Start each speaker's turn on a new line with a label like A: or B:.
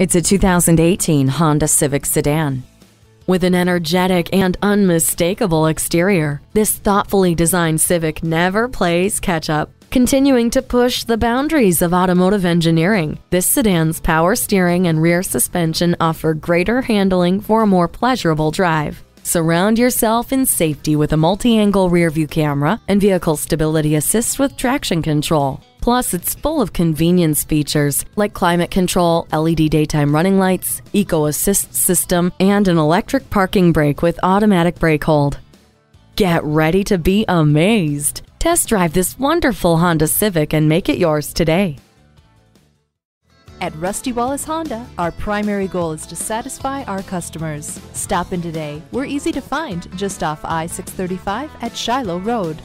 A: It's a 2018 Honda Civic sedan. With an energetic and unmistakable exterior, this thoughtfully designed Civic never plays catch up. Continuing to push the boundaries of automotive engineering, this sedan's power steering and rear suspension offer greater handling for a more pleasurable drive. Surround yourself in safety with a multi angle rearview camera and vehicle stability assist with traction control. Plus, it's full of convenience features like climate control, LED daytime running lights, eco assist system, and an electric parking brake with automatic brake hold. Get ready to be amazed. Test drive this wonderful Honda Civic and make it yours today.
B: At Rusty Wallis Honda, our primary goal is to satisfy our customers. Stop in today. We're easy to find just off I 635 at Shiloh Road.